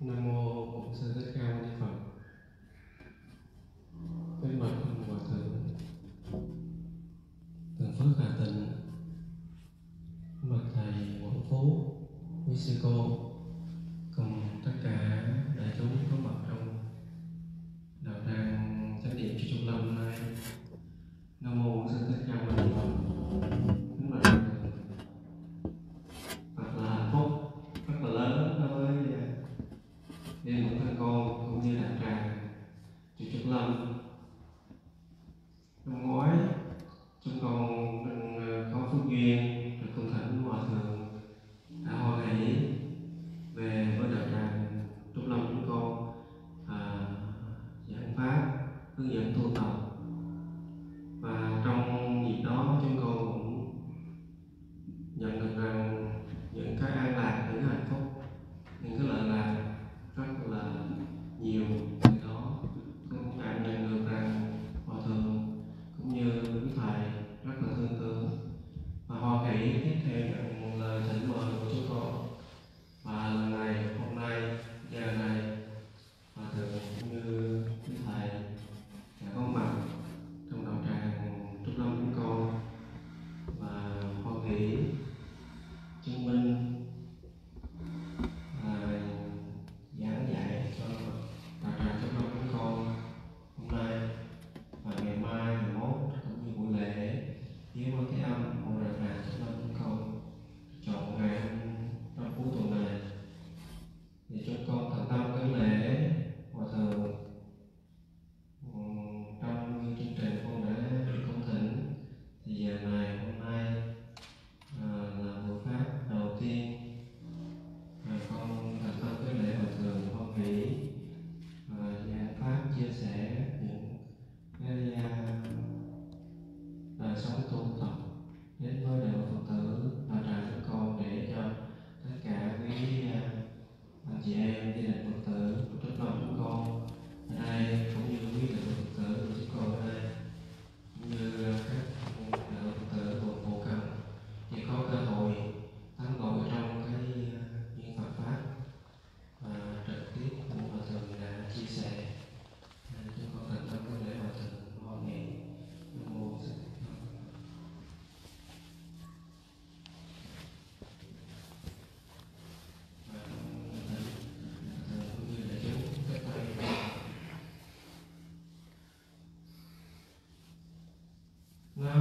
Nam mô Bổn Sư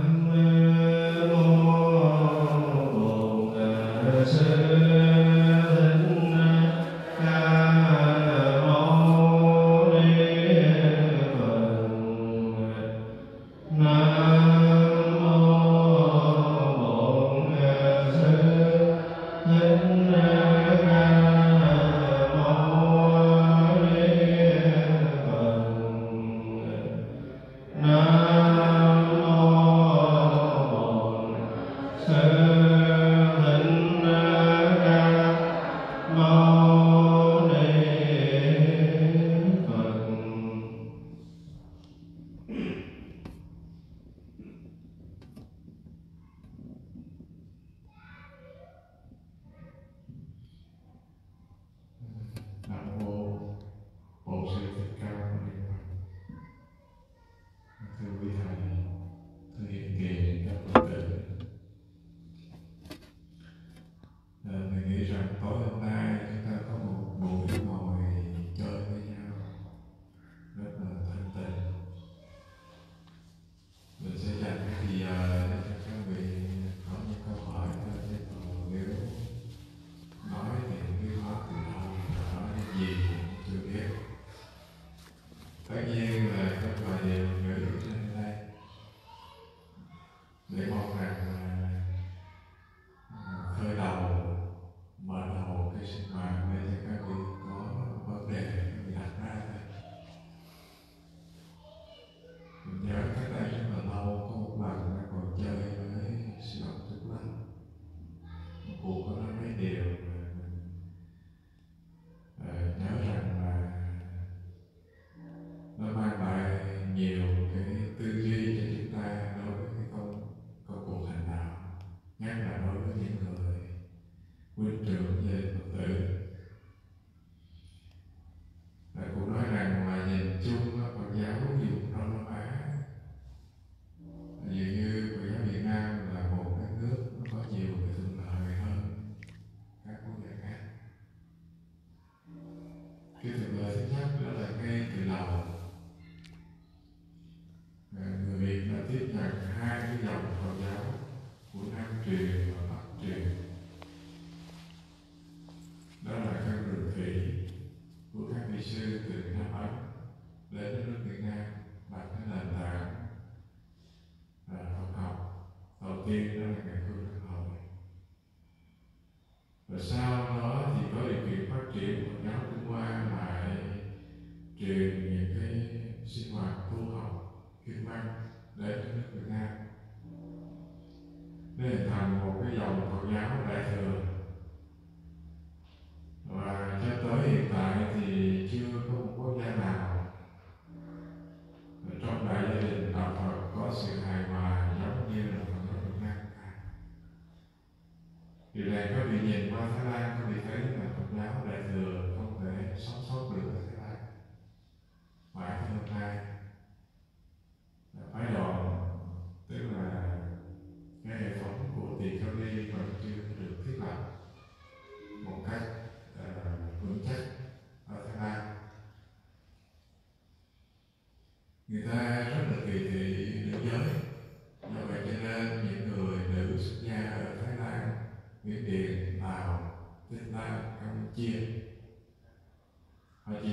Nam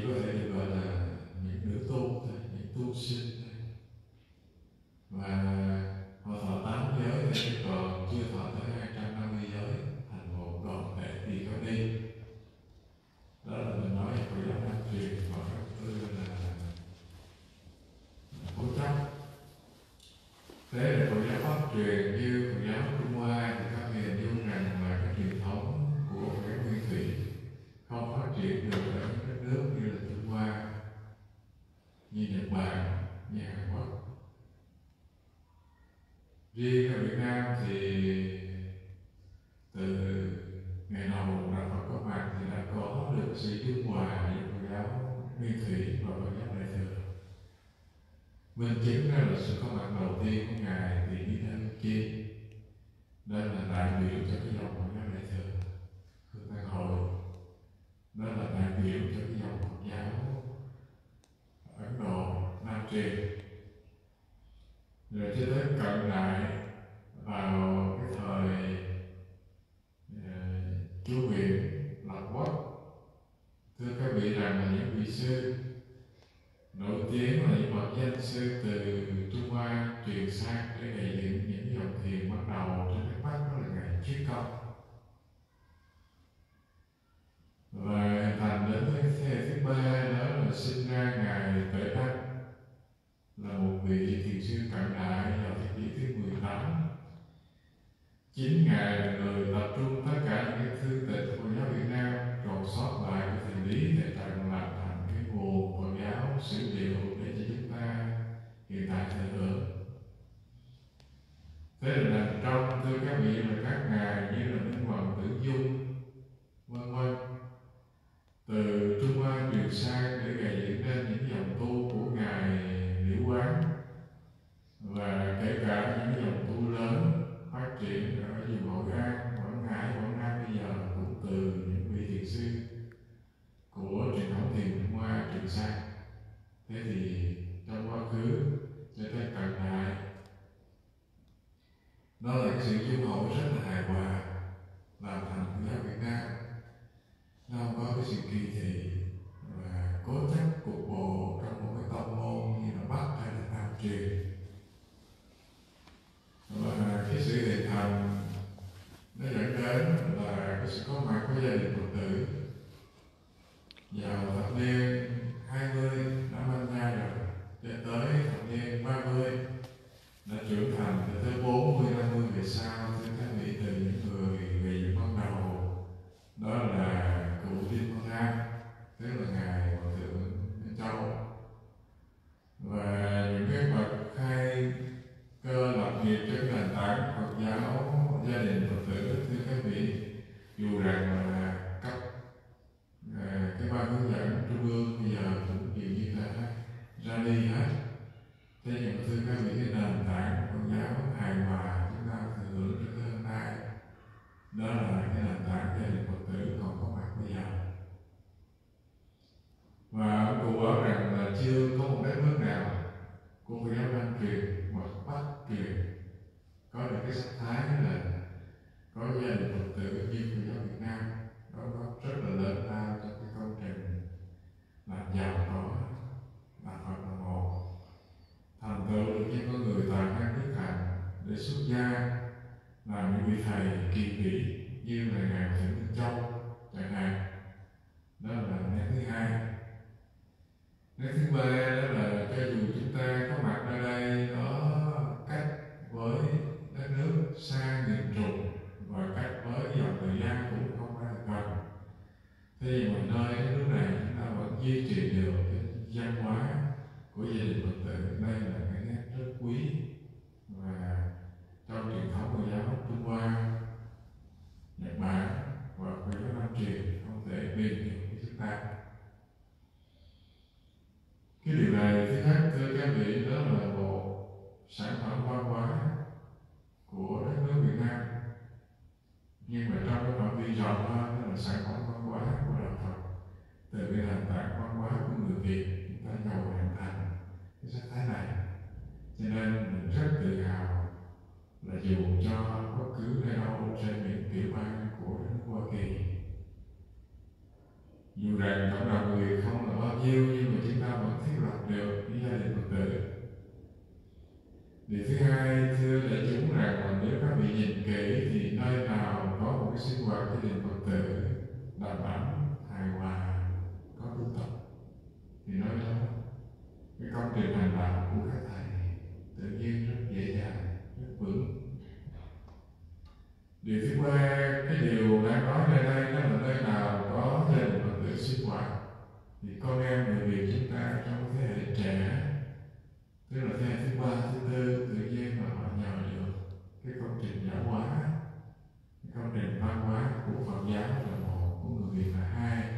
gọi đây gọi là những nữ tu những tu sinh. Và thầy kỳ vĩ như là ngài Trần Minh Châu chẳng hạn đó là nét thứ hai. Nét thứ ba, đó là cho dù chúng ta có mặt ở đây ở cách với đất nước xa nghìn trùng và cách với dòng thời gian cũng không phải là gần, thì nhưng mà nơi đất nước này chúng ta vẫn duy trì được cái văn hóa của gia đình Phật tử. Đây là cái nét rất quý và trong truyền thống của giáo Trung Hoa Nhật Bản và của giáo Nam truyền không thể bị được cái điều này thì khác thưa các vị đó là một sản phẩm văn hóa của đất nước Việt Nam. Nhưng mà trong cái phạm vi rộng hơn đó là sản phẩm văn hóa của đạo Phật. Từ cái nền tảng văn hóa của người Việt, chúng ta giàu hoàn thành cái sắc thái này. Cho nên mình rất tự hào là dù cho bất cứ nơi đâu trên miền tiểu bang của đất nước Hoa Kỳ dù rằng cộng đồng người không là bao nhiêu, nhưng mà chúng ta vẫn thiết lập được cái gia đình Phật tử. Điều thứ hai, thưa đại chúng rằng là nếu các vị nhìn kỹ thì nơi nào có một cái sinh hoạt gia đình Phật tử đảm bảo hài hòa, có tu tập, thì nói đó cái công trình hành đạo của các thầy tự nhiên rất dễ dàng, rất vững. Điều thứ ba, cái điều đang nói ở đây đó là nơi nào có gia đình Phật tử sinh hoạt. Thì con em người Việt chúng ta trong thế hệ trẻ, tức là thế hệ thứ ba, thứ tư, tự nhiên mà họ nhờ được cái công trình giáo hóa cái công trình văn hóa của Phật giáo là một, của người Việt là hai.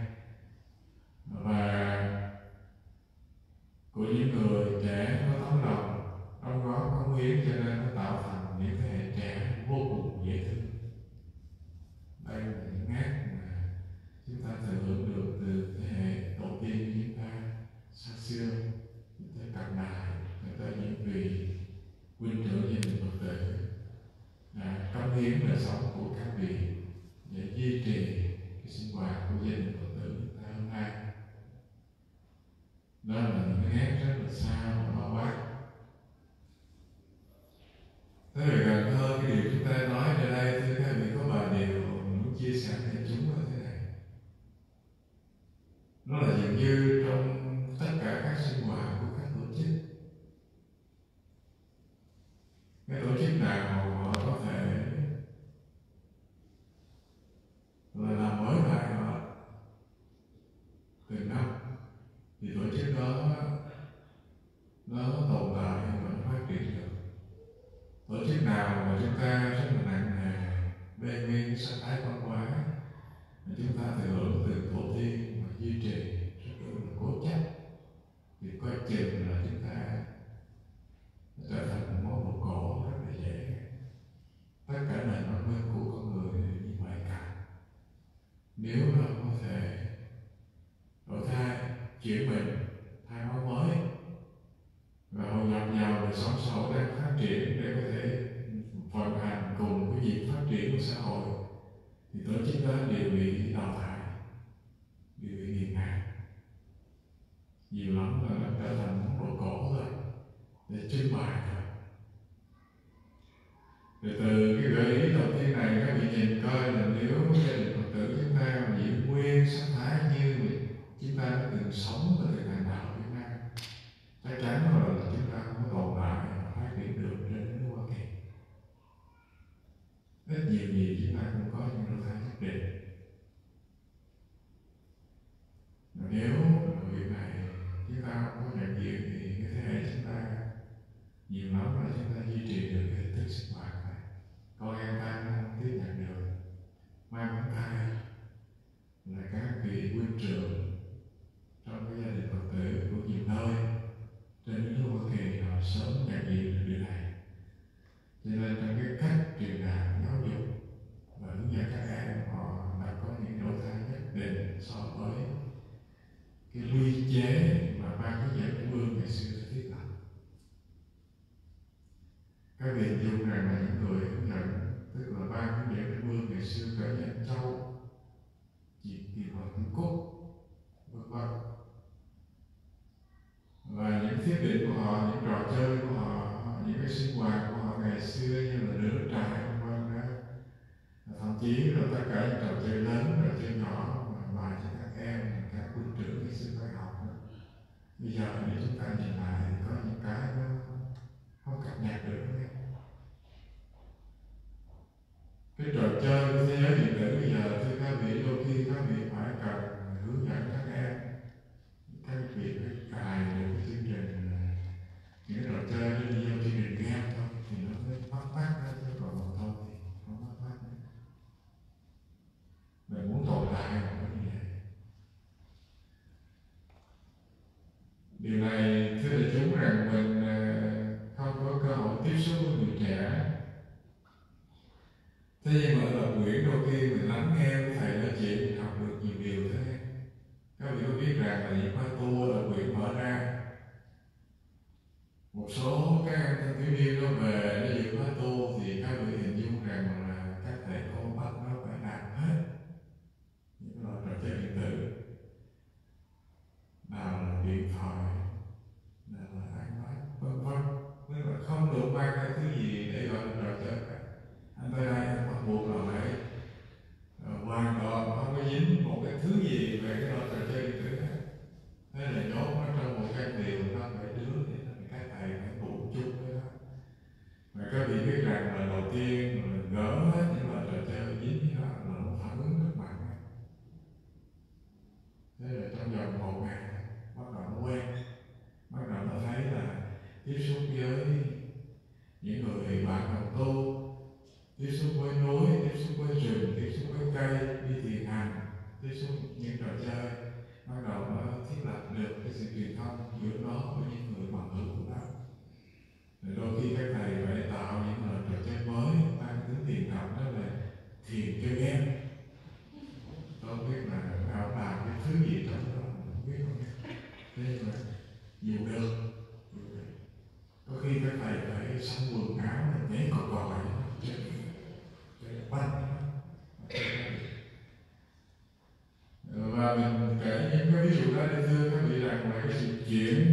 Cái ví dụ đó để thưa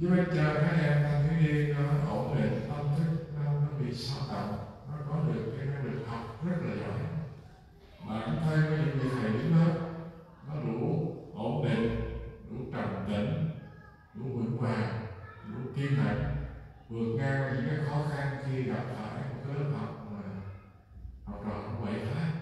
nhưng mà chờ các em thanh thiếu niên nó ổn định tâm thức nó, nó bị sao động nó có được cái năng lực học rất là giỏi. Bản thân của những người thầy đứng lớp nó đủ ổn định đủ trầm tĩnh đủ vững vàng đủ kiên định vượt ngang những cái khó khăn khi gặp phải một cái lớp học mà học trò cũng vậy hết.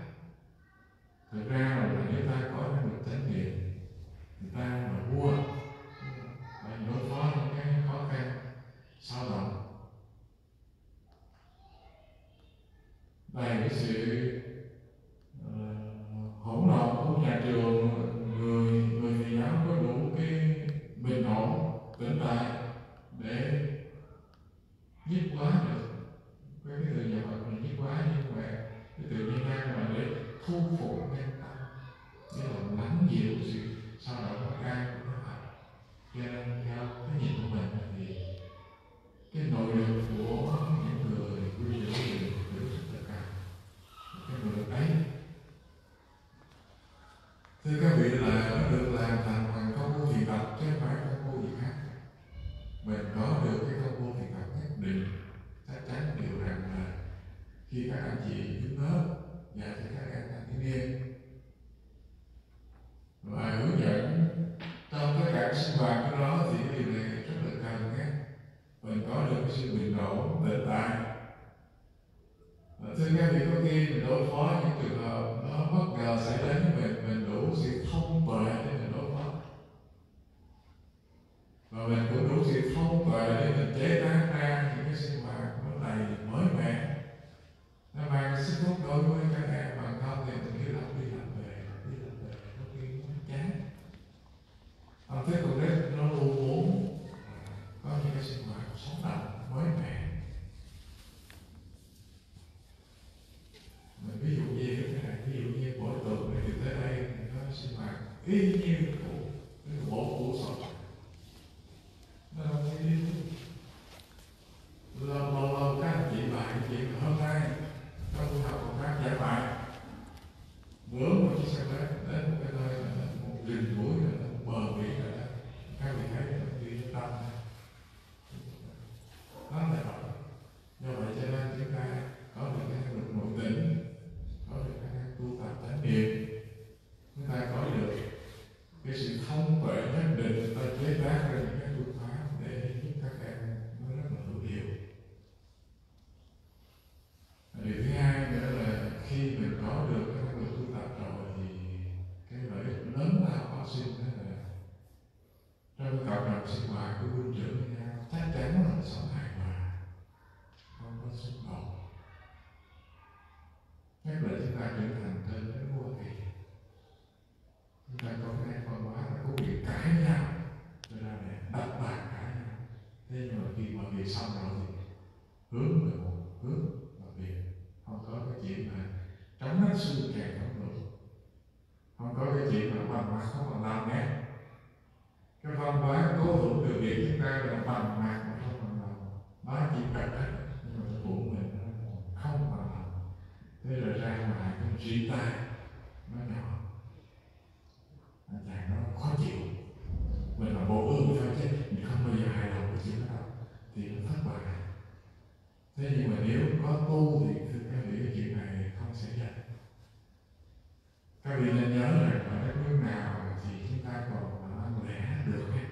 các vị nên nhớ rằng ở đất nước nào thì chúng ta còn mà lẻ được ấy.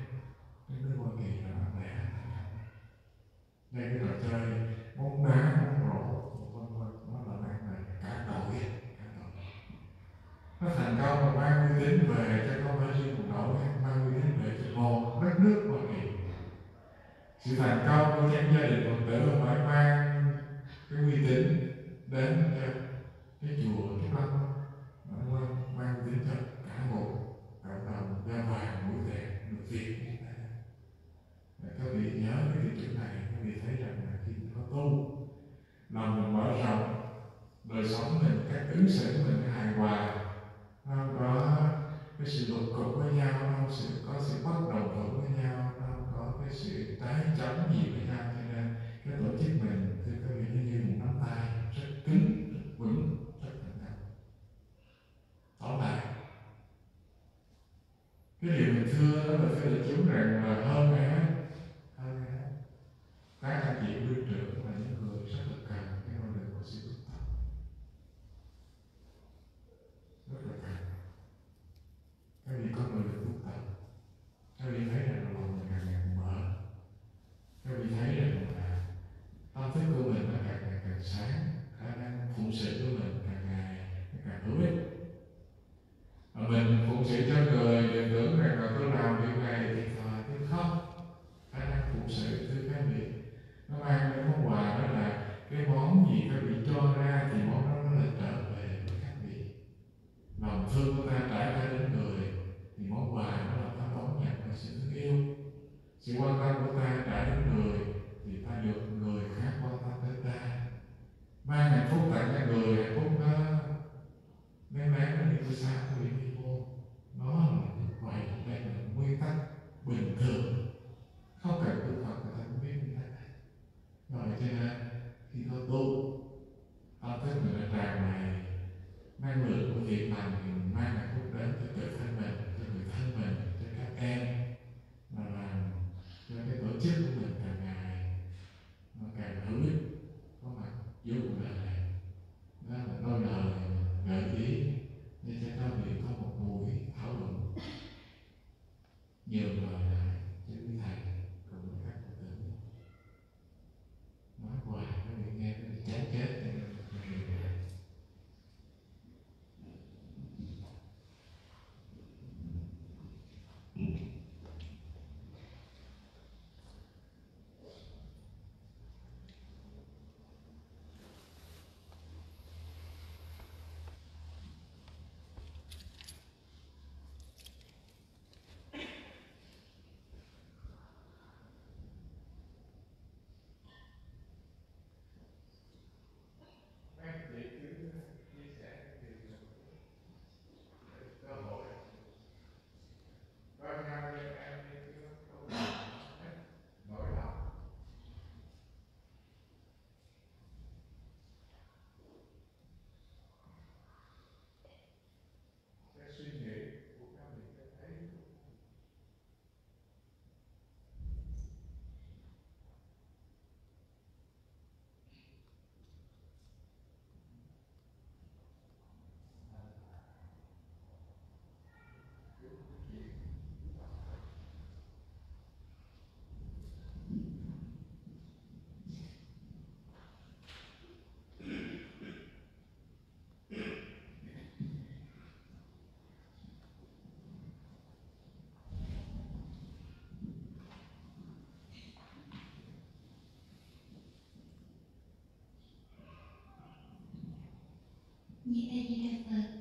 cái nước hoa kỳ là nó lẻ. Đây cái trò chơi bóng đá, bóng rổ. Vân vân nó là đang là cả đội cả đội. Nó thành công mà mang uy tín về cho không phải riêng một đội mang uy tín về cho một đất nước hoa kỳ. Sự thành công của những gia những nơi như đang mơ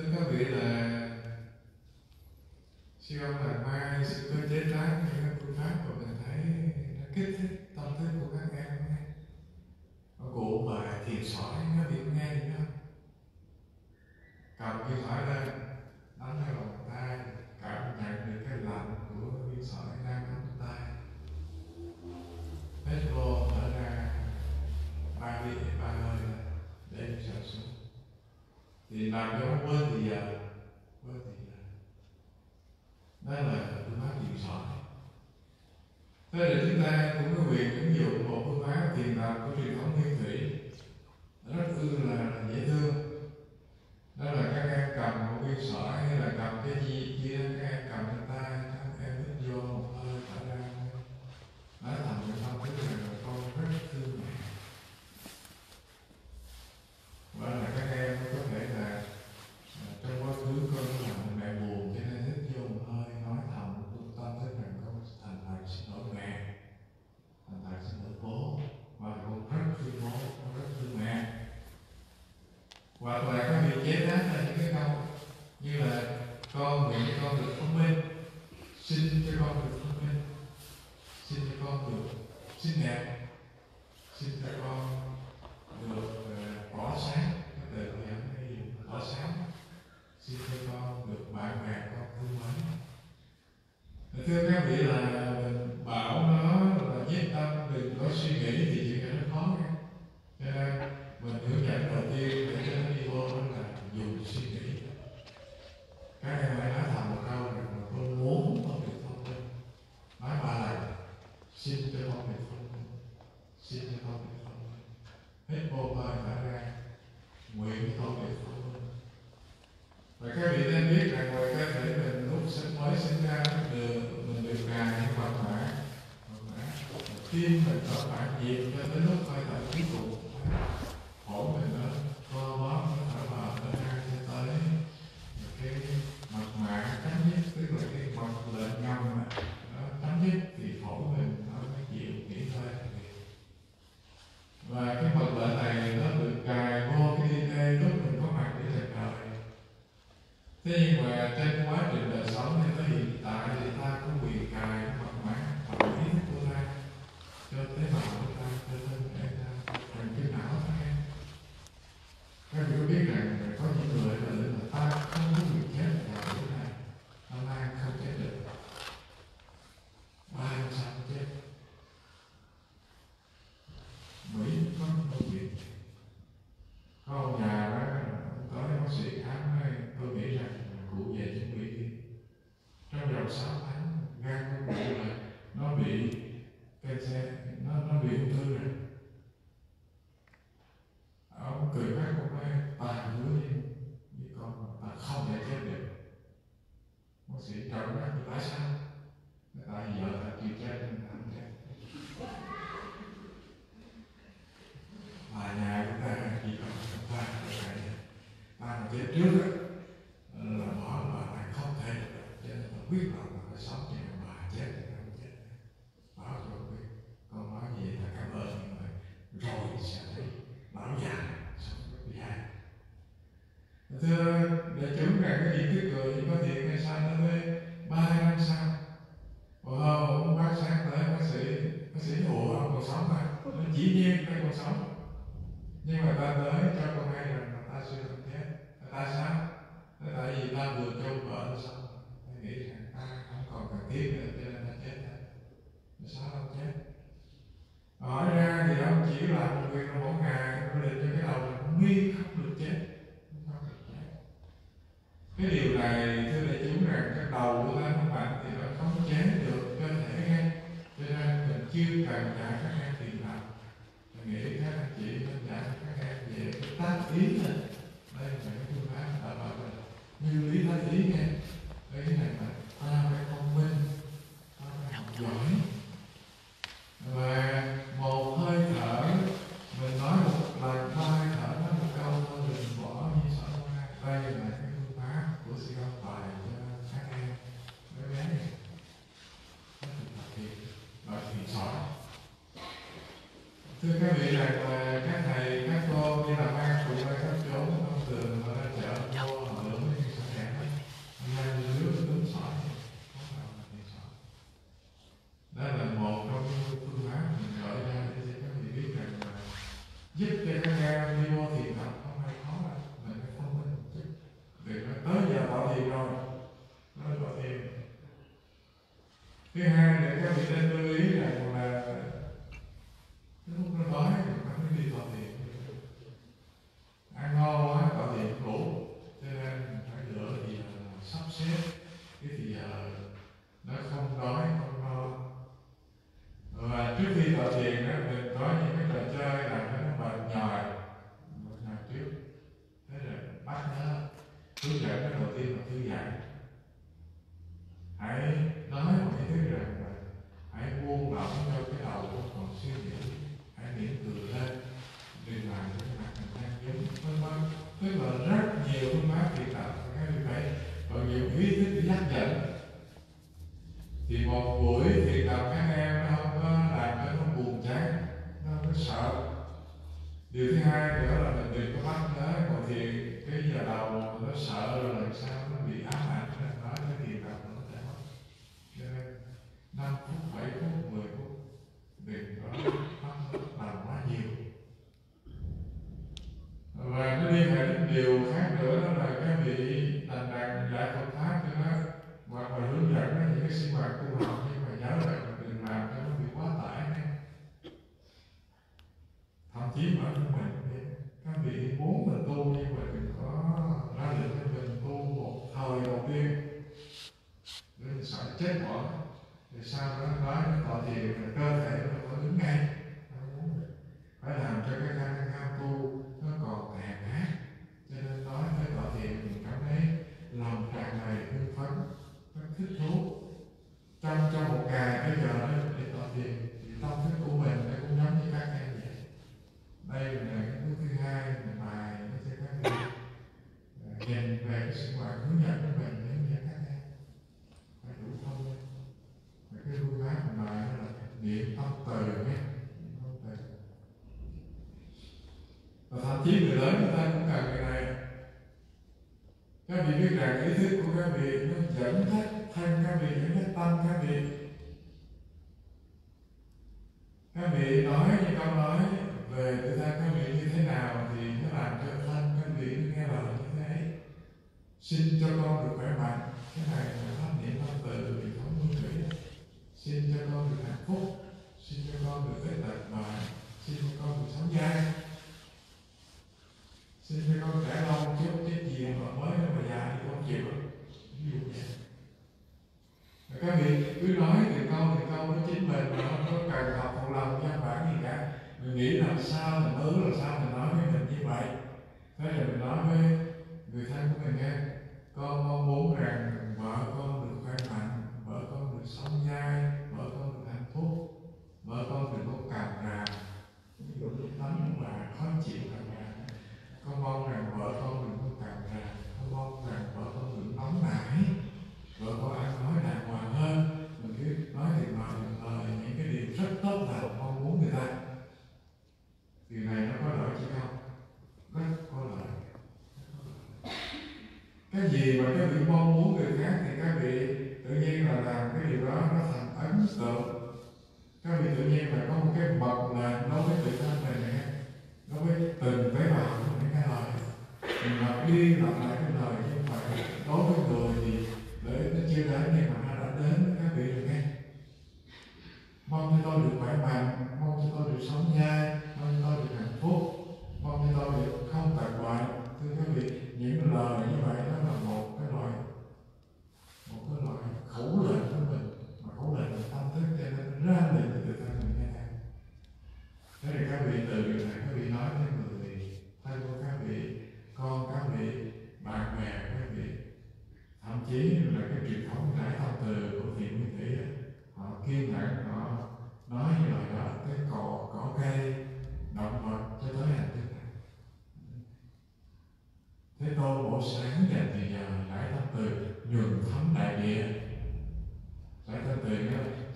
快快回来 Wait.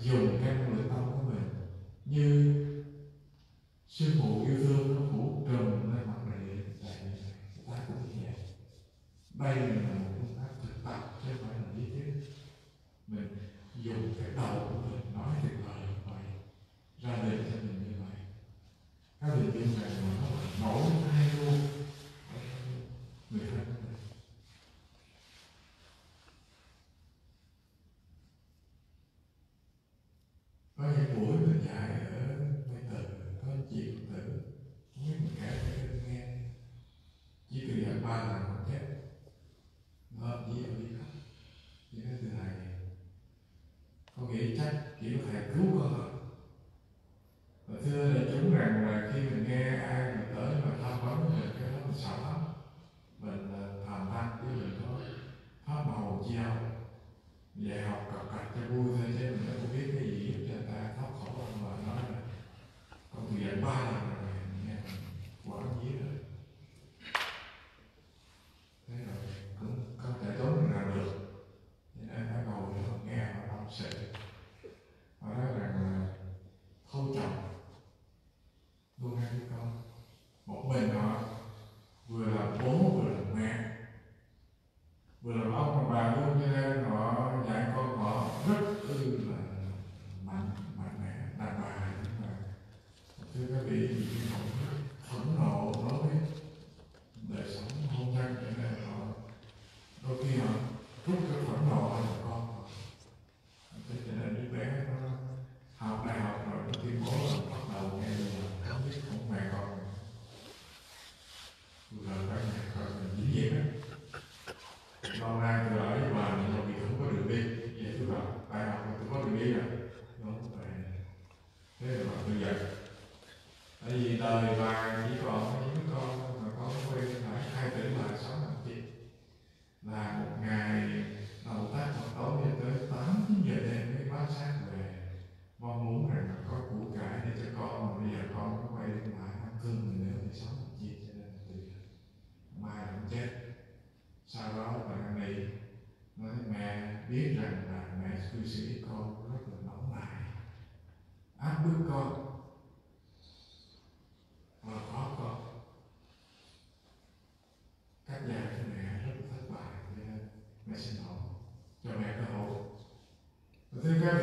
Đó dùng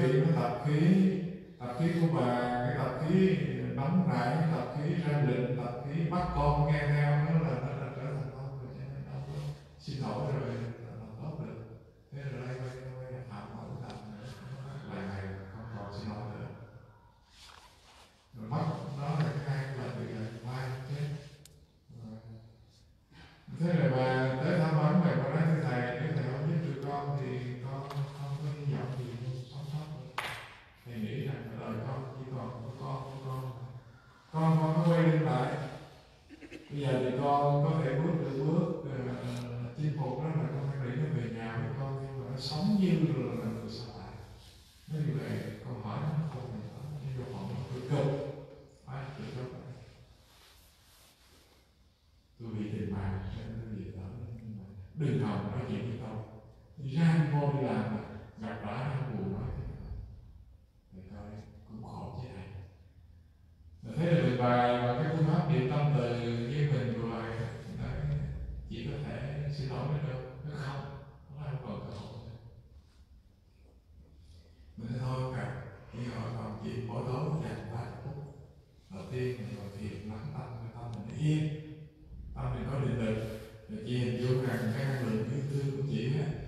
आपके आपके को bài và cái phương pháp điều tâm từ với mình vừa rồi đấy, chỉ có thể xin lỗi được đâu, nó không nó không còn cơ hội. Mình thôi cả khi họ còn chỉ mỗi tối dành vài phút. Đầu tiên mình ngồi thiền, lắng tâm cái tâm mình yên. Tâm mình có định lực. Rồi chỉ hình dung rằng cái năng lượng thứ tư của chị ấy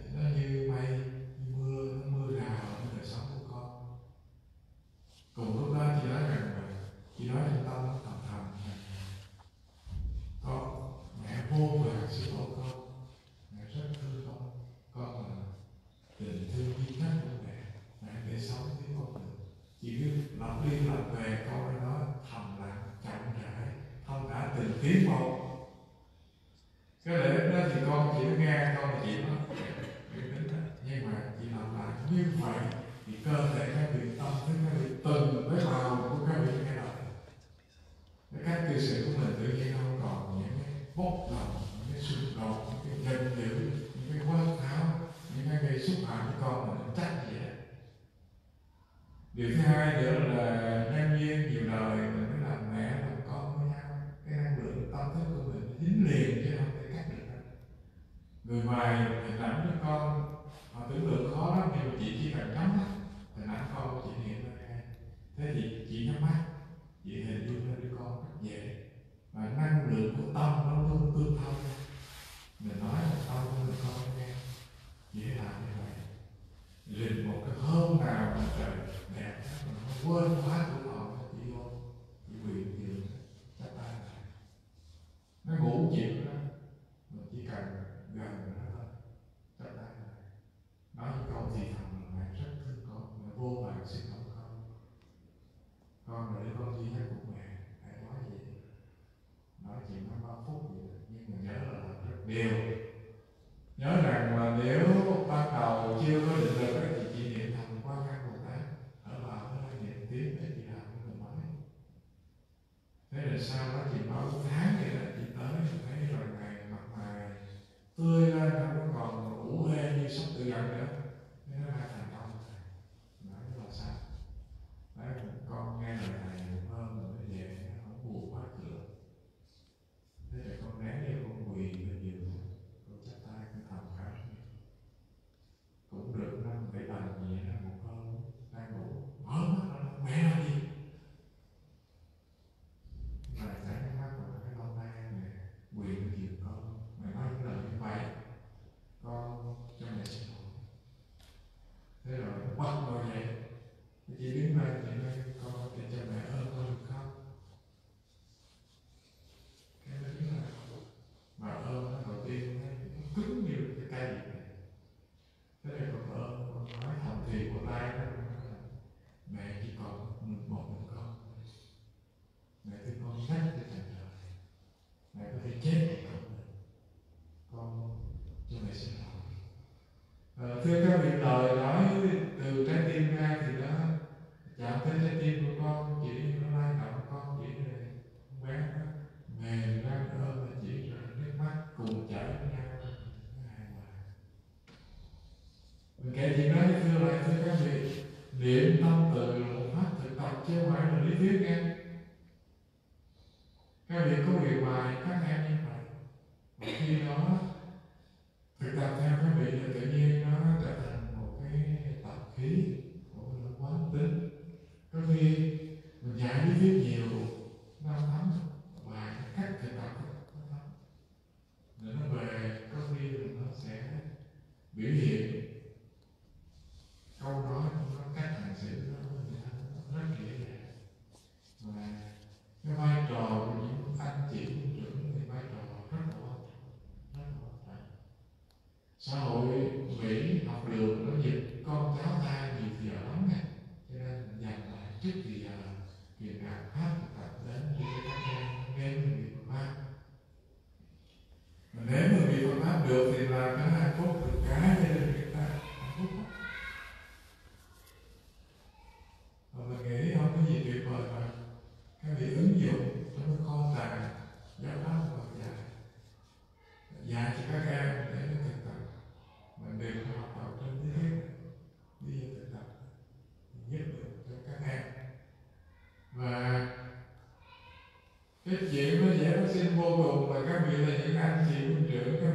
nhất diệu nó dễ phát sinh vô cùng và các vị là những anh chị mình trưởng, các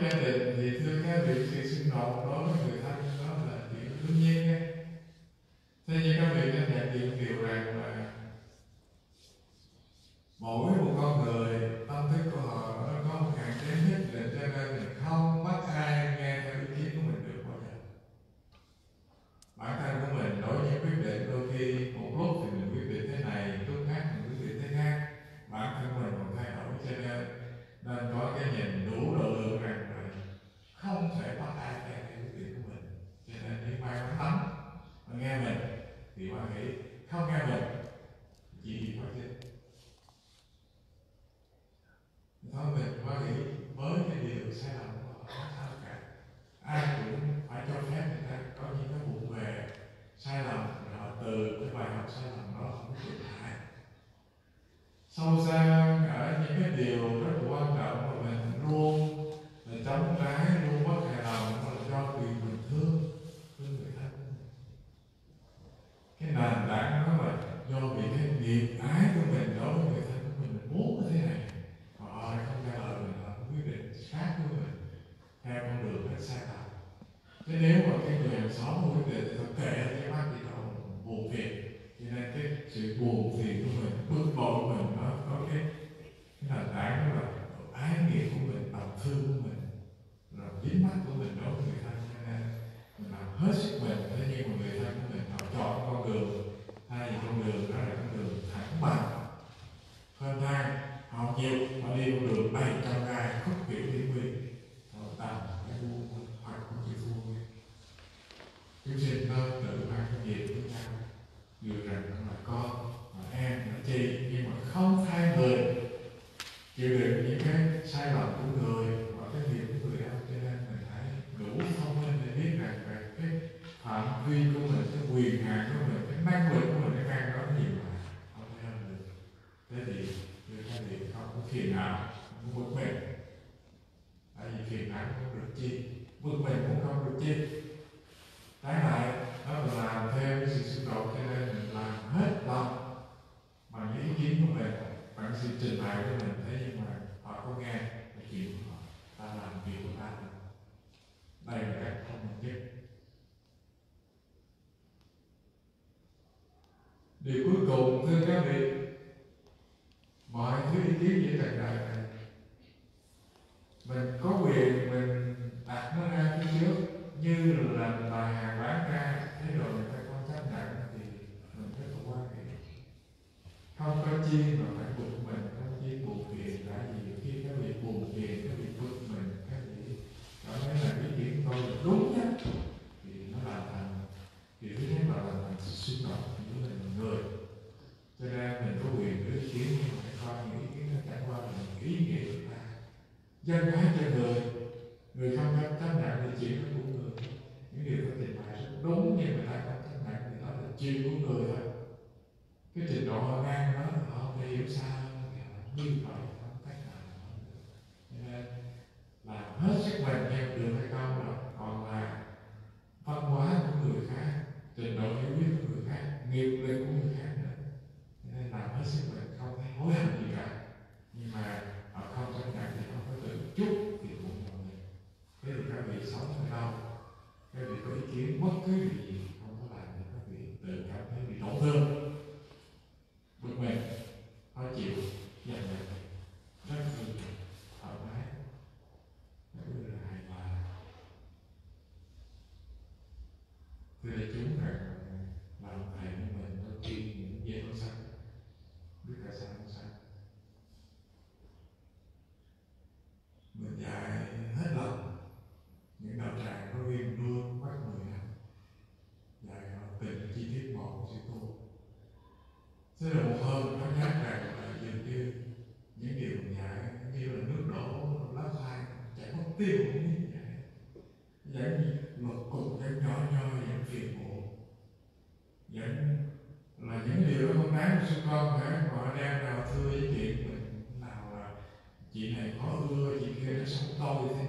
ta Ontem eu tenho medo. tiêu minh dẫn một cục em nhỏ nhỏ em phiền muộn dẫn là những điều đó không đáng của con cả họ đang nào thưa với chuyện mình. Nào là, chị này khó ưa, chị kia nó sống tôi thế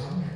Amen.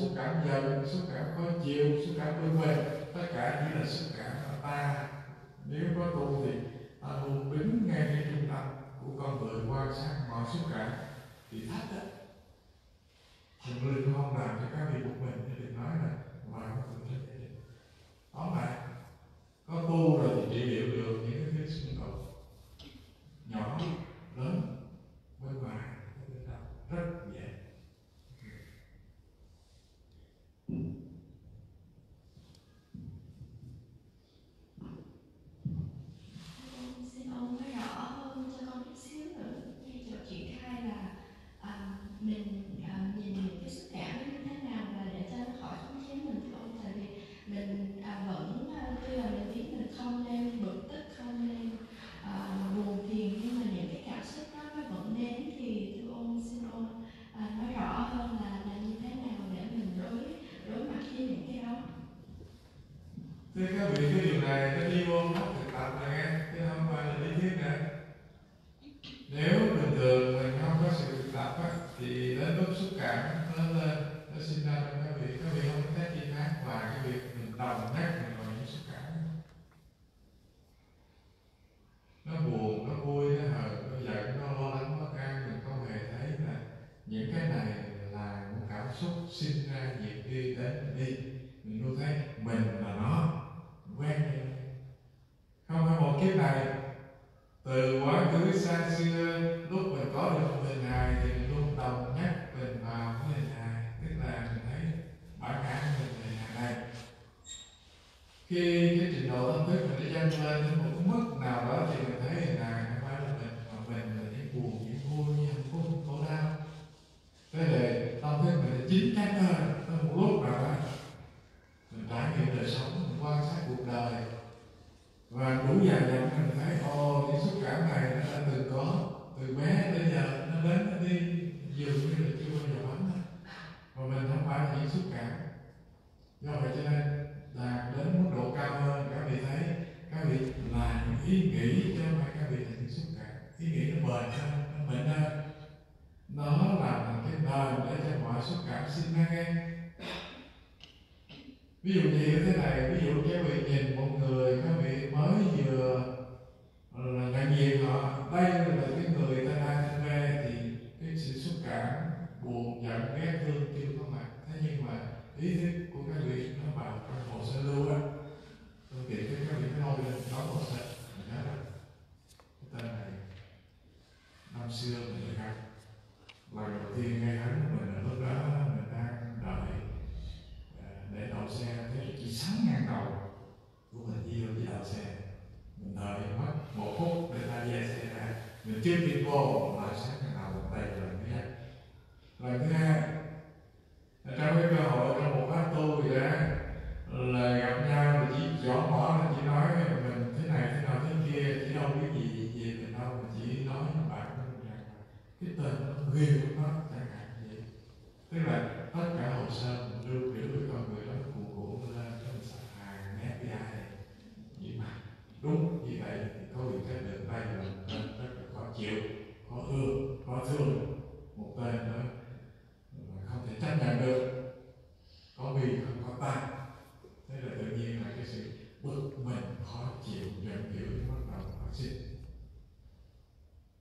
xúc cảm giận xúc cảm khó chịu, xúc cảm bơ vơ tất cả chỉ là xúc cảm của ta. Nếu có tu thì ta luôn đứng ngay cái trung tâm của con người quan sát mọi xúc cảm thì thách đó thần linh không làm cho các vị một mình, thì được nói là ngoài có thần linh Đó lại có tu rồi thì trị liệu được những cái thứ xung đột nhỏ, lớn bên ngoài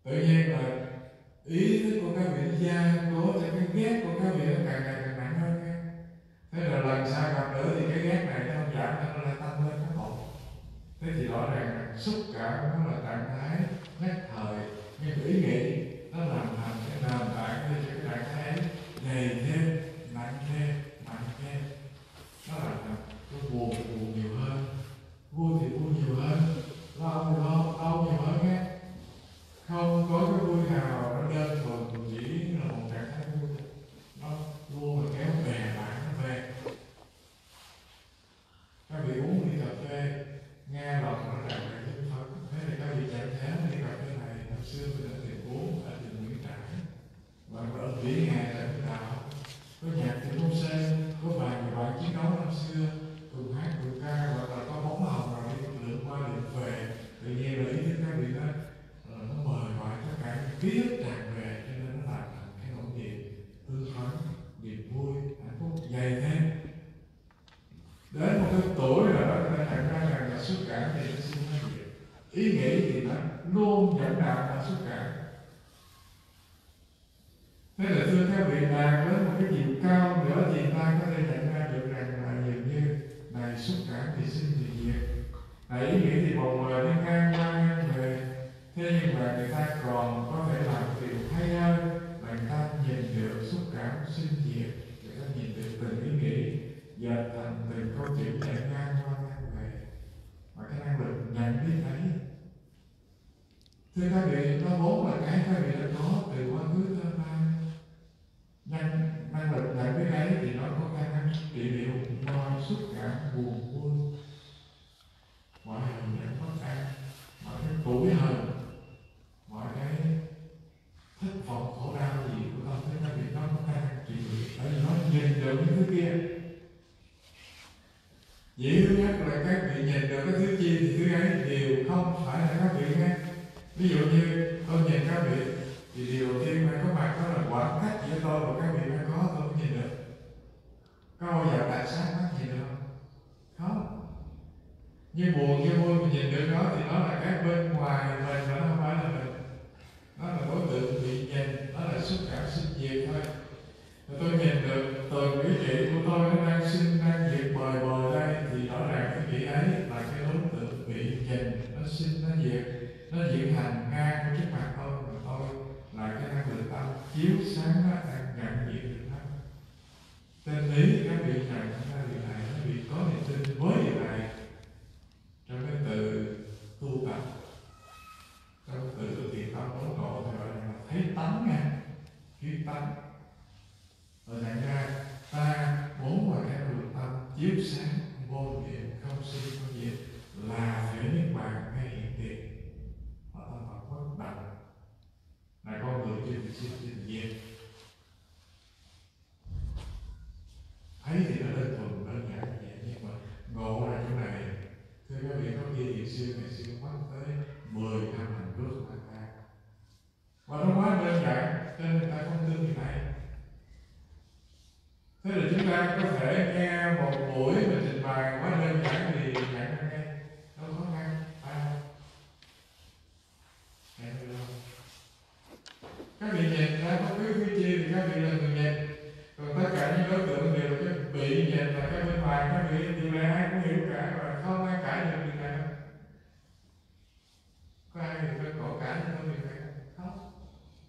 tự nhiên là ý thức của các vị gia cố cho cái ghét của các vị nó càng ngày càng nặng hơn nha. Thế là lần sau gặp nữa thì cái ghét này nó không giảm, nó lại tăng lên cái hồn thế thì rõ ràng xúc cảm nó là trạng thái nhất thời, nhưng ý nghĩ nó làm thành cái nền tảng cho cái trạng thái này thêm É, eu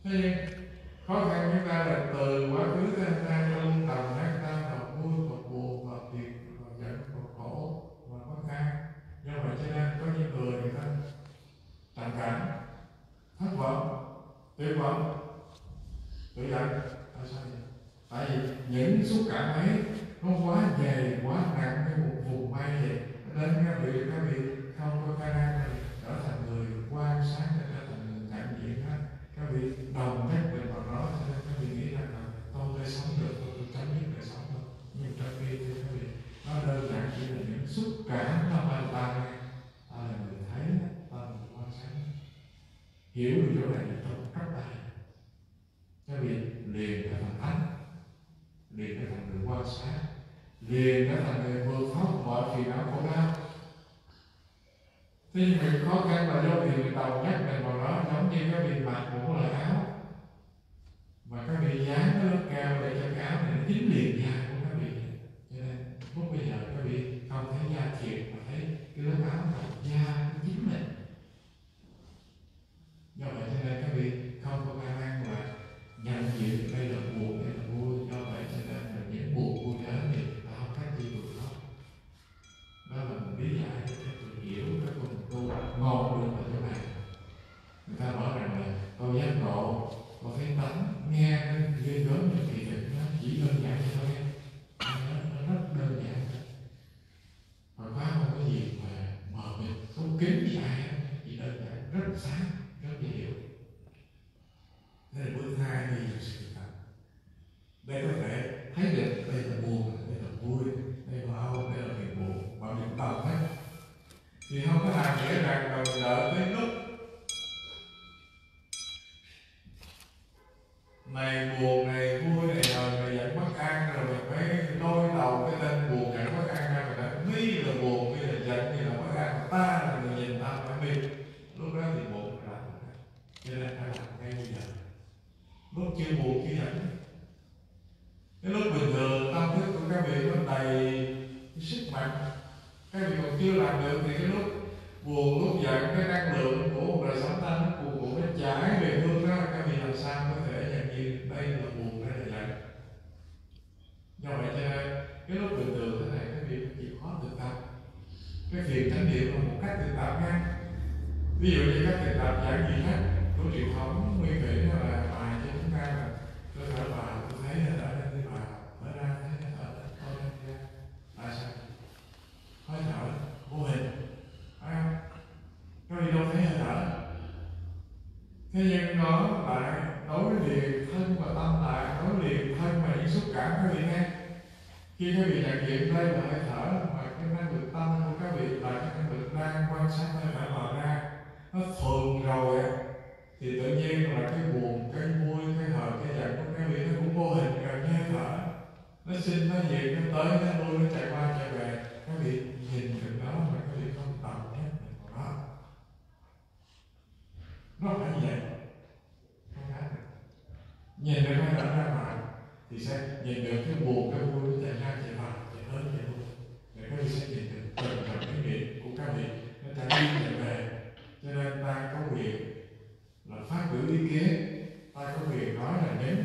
thế khó khăn chúng ta là từ quá khứ sang nay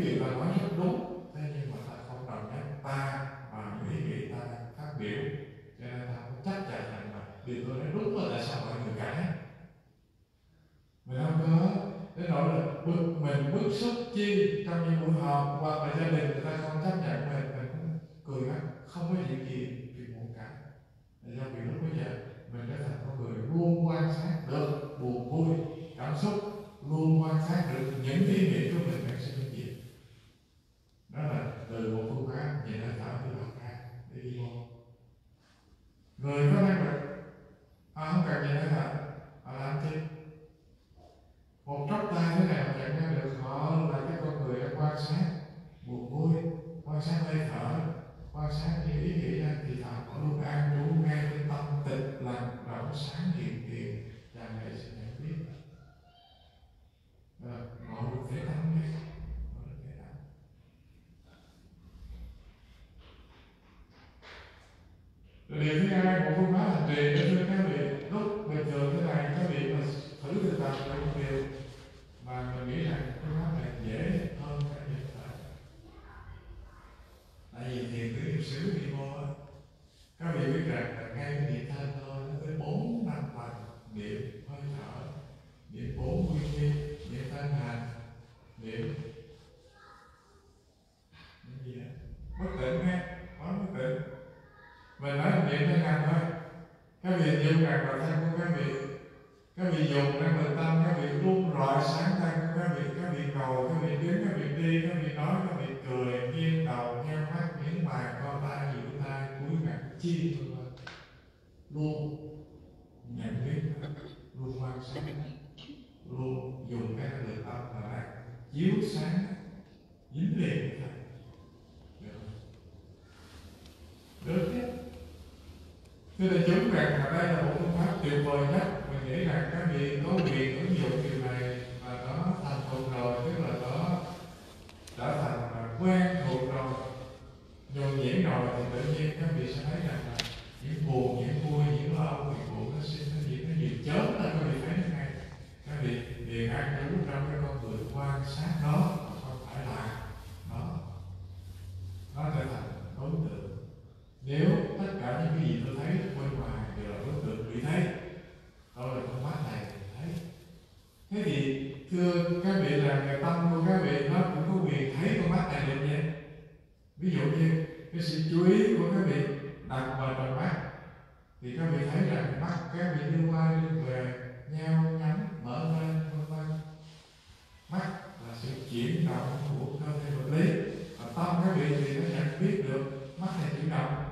vị những ta nói rất đúng. Thế nhưng mà ta không đồng nhất. Ta và những ý nghĩ ta phát biểu, cho nên ta cũng chắc chắn rằng là điều tôi nói đúng mà tại sao mọi người cãi. Mình không có đến nỗi là bực mình, bức xúc chi trong những buổi họp hoặc là gia đình, người ta không chấp nhận mình mình cũng cười mắt không có chuyện gì vì buồn cả. Do vì lúc bây giờ, mình trở thành con người luôn quan sát được, buồn vui, cảm xúc, luôn quan sát được những ý nghĩ của mình đang sinh diệt đó là từ một phương pháp nhìn hơi thở từ đầu ra để đi vô người có năng lực họ không cần nhìn hơi thở họ làm chi một chốc tay thế này họ nhận ra được họ là cái con người đang quan sát buồn vui quan sát hơi thở sáng như ý nghĩ đang thì phật có luôn an trú ngay cái tâm tịch lặng rộng sáng hiện tiền. Là ngày sẽ nhận biết. À, ngồi được thể tâm đi ngồi được thể tâm. Rồi điều thứ hai một phương pháp hành trì để thưa các vị lúc bình thường thế này các vị mà thử thực tập là một điều mà mình nghĩ rằng phương pháp này dễ hơn cái việc phải tại vì niệm cứ niệm xứ đi bo, các vị biết rằng là ngay cái niệm thanh thôi nó tới bốn năm lần niệm hơi thở. Niệm bốn nguyên nhiên niệm thanh hành niệm gì đó bất tỉnh nghe quá bất tỉnh mình nói là niệm thanh hành thôi. Các vị hiểu rằng là thân của các vị các vị dùng năng lực tâm các vị luôn rọi sáng thân của các vị các vị cầu các vị đứng các vị đi các vị nói các vị cười nghiêng đầu nheo mắt miếng mày co tay giữ tay cúi gặt chi vân vân luôn nhận biết luôn luôn dùng cái năng lượng tâm là đang chiếu sáng dính liền với thầy được chứ Thế là chúng rằng là đây là một phương pháp tuyệt vời nhất Mình nghĩ rằng các vị có quyền ứng dụng điều này và nó thành thục rồi Tức là nó đã thành quen thuộc rồi Nhồi nhiễm rồi thì tự nhiên các vị sẽ thấy rằng là những buồn, những vui, những lo những buồn nó sinh, nó diễn nó diệt chớm lên các vị thấy ngay Các vị liền an trong cái con người quan sát nó không phải là nó. Nó trở thành đối tượng. Nếu tất cả những cái gì tôi thấy bên ngoài đều là đối tượng bị thấy, đó là con mắt này thấy. Thế thì, thưa các vị là cái tâm của các vị, nó cũng có quyền thấy con mắt này được nhé. Ví dụ như, cái sự chú ý của các vị đặt vào trong mắt, thì các vị thấy rằng mắt các vị đi qua đi về nhau nhắm mở lên chuyển động của cơ thể vật lý và tâm các vị thì nó nhận biết được mắt này chuyển động.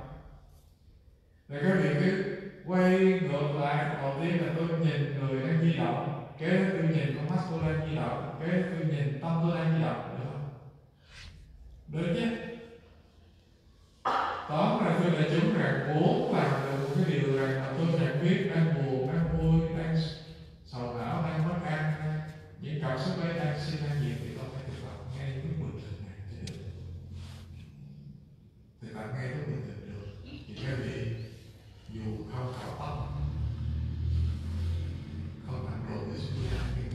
Rồi các vị cứ quay ngược lại, đầu tiên là tôi nhìn người đang di động, kế tôi nhìn con mắt tôi đang di động, kế tôi nhìn tâm tôi đang di động, được không? Được chứ? Tóm là tôi đã chứng rằng muốn làm được một cái điều rằng là tôi nhận biết đang buồn, đang vui, đang sầu não, đang mất an những cảm xúc ấy đang sinh ra nhiều you ngay lúc mình nhận được thì theo gì dù không có tóc không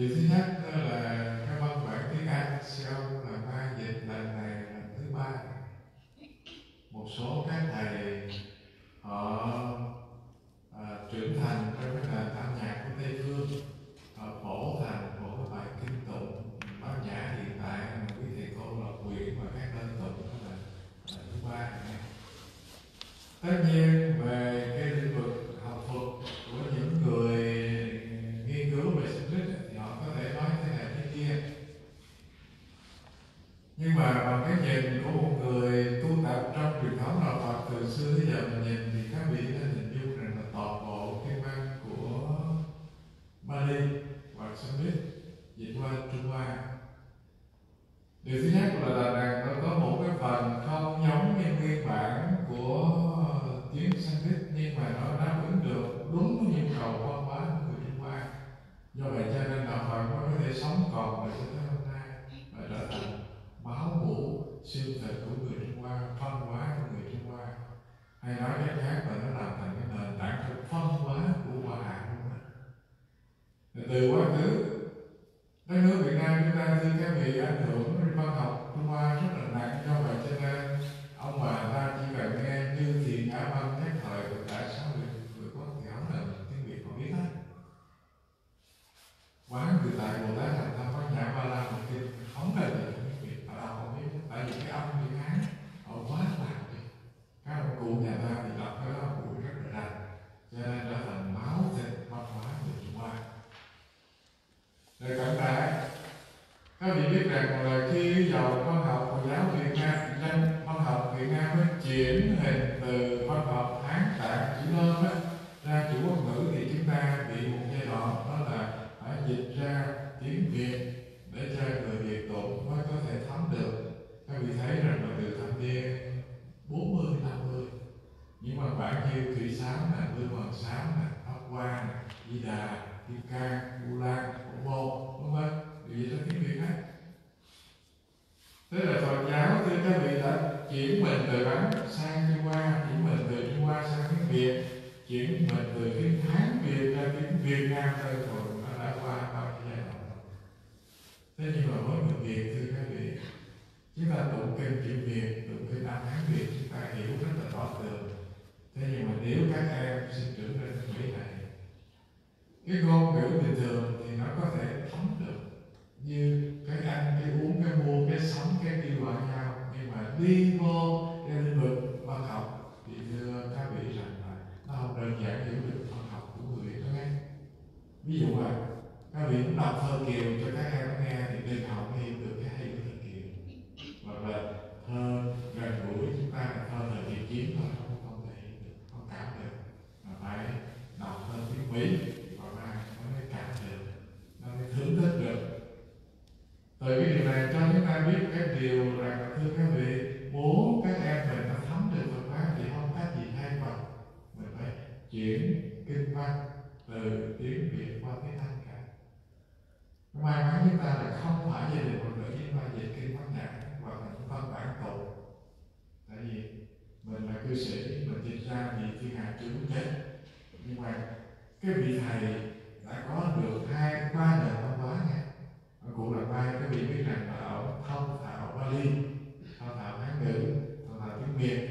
điều thứ thông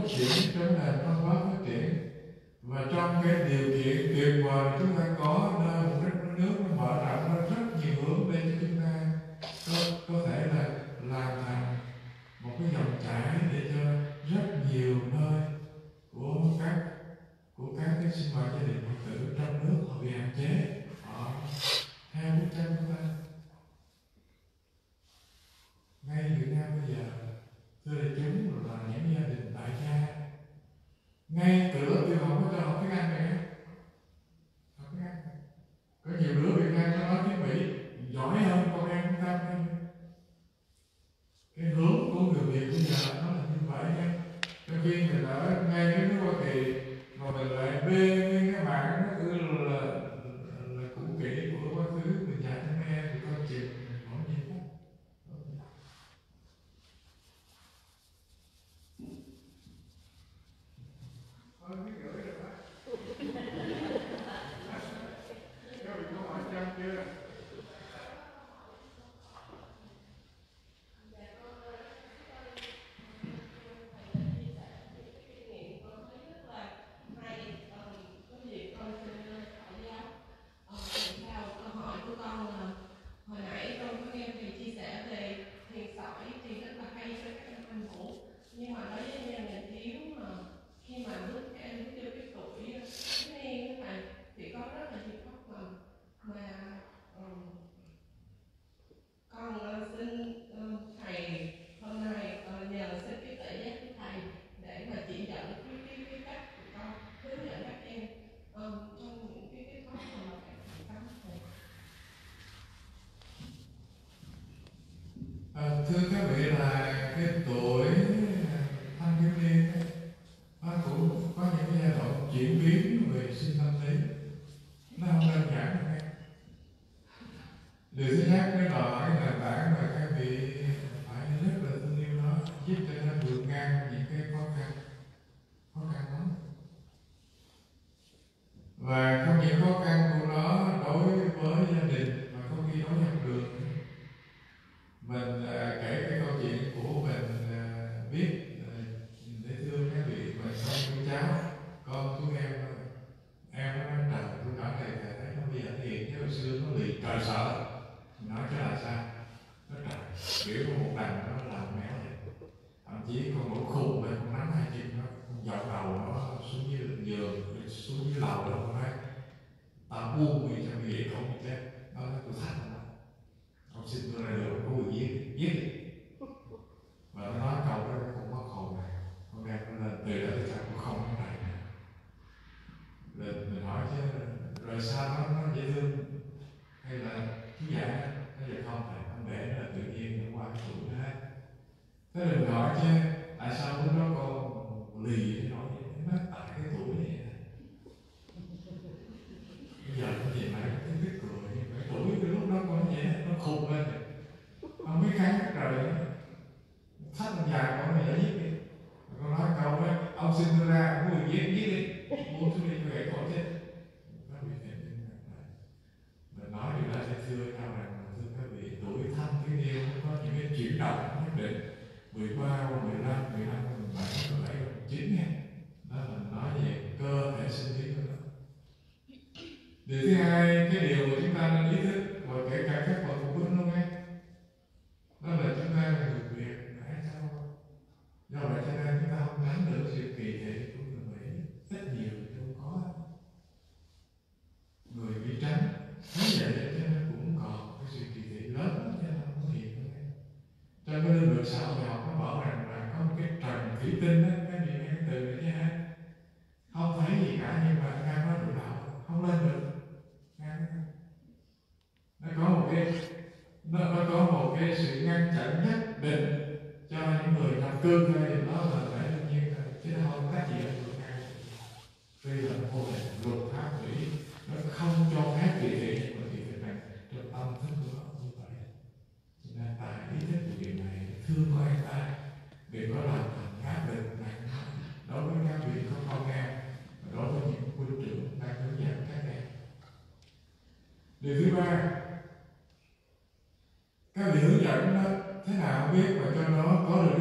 É dia. Thưa các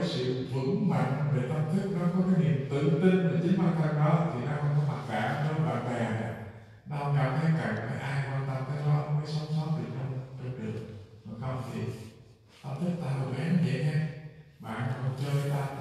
sự vững mạnh về tâm thức, nó có cái niềm tự tin về chính bản thân nó thì nó không có mặc cảm với bạn bè nó không cảm thấy cần phải ai quan tâm tới nó mới sống sót được trong được được mà không thì tâm thức ta còn bé như vậy ha bạn còn chơi ta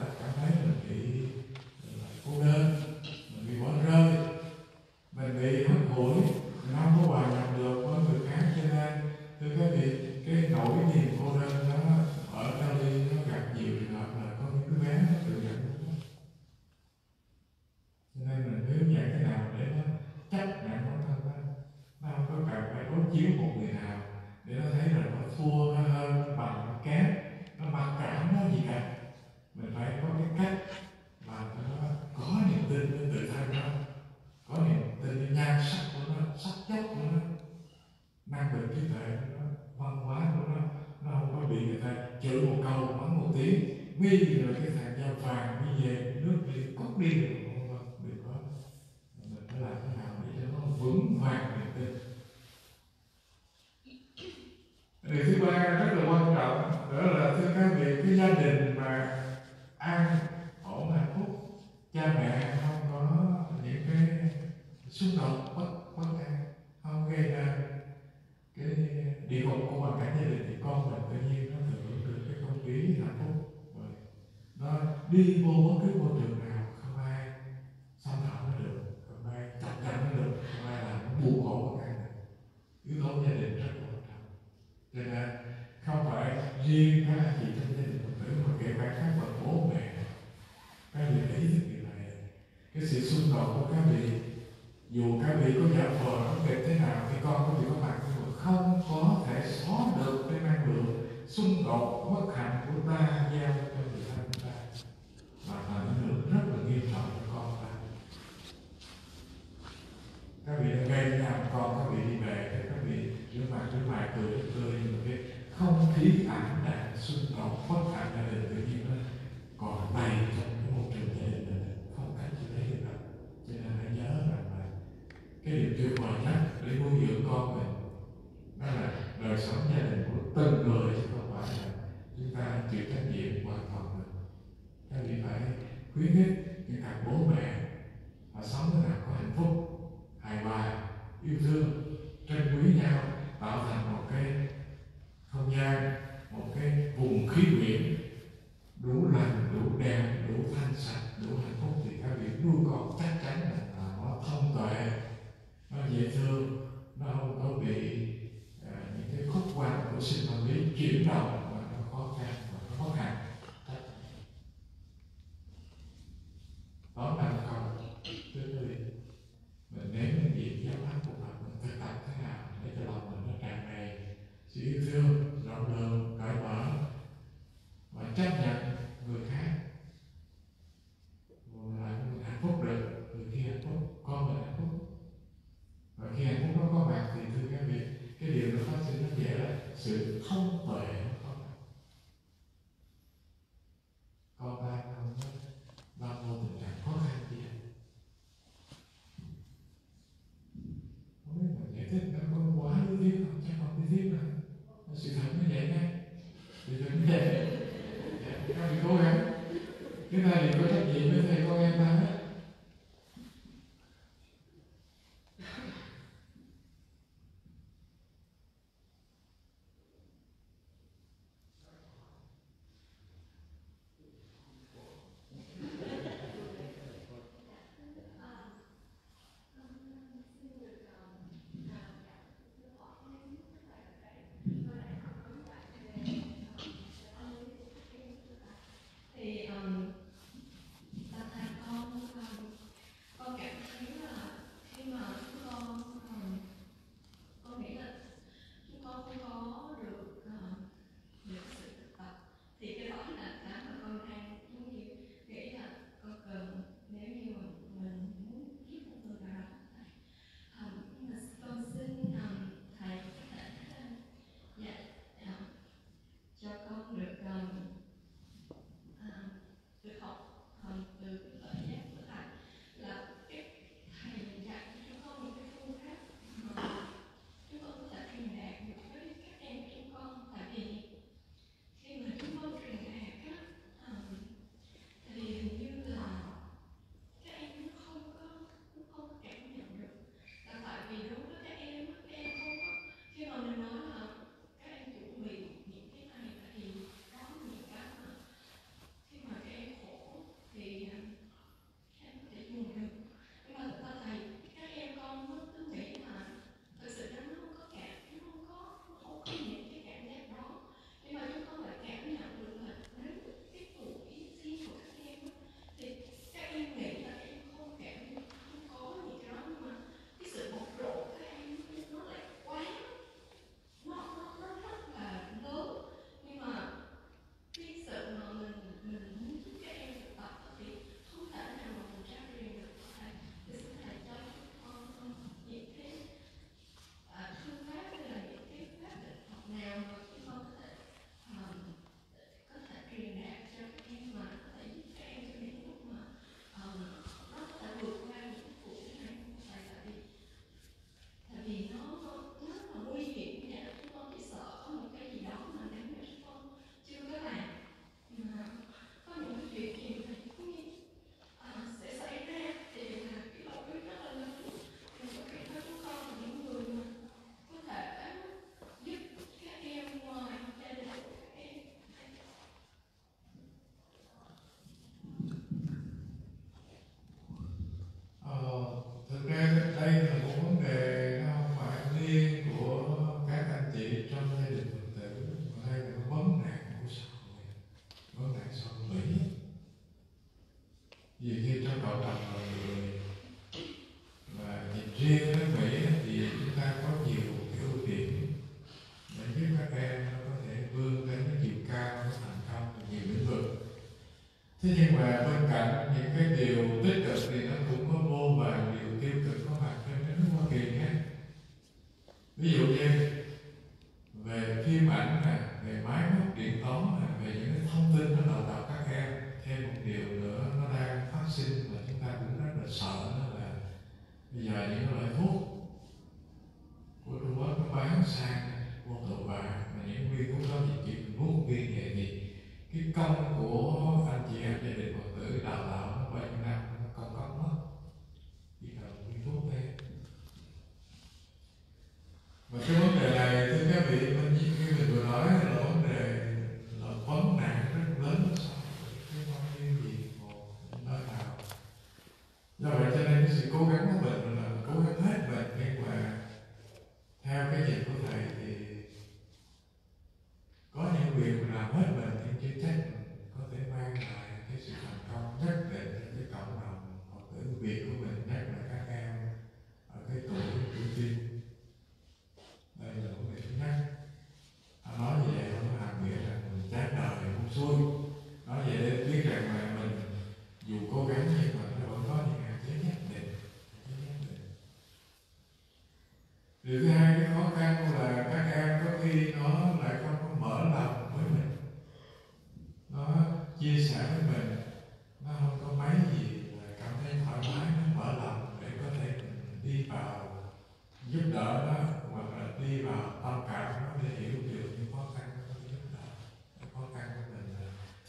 thế nhưng mà bên cạnh những cái điều tích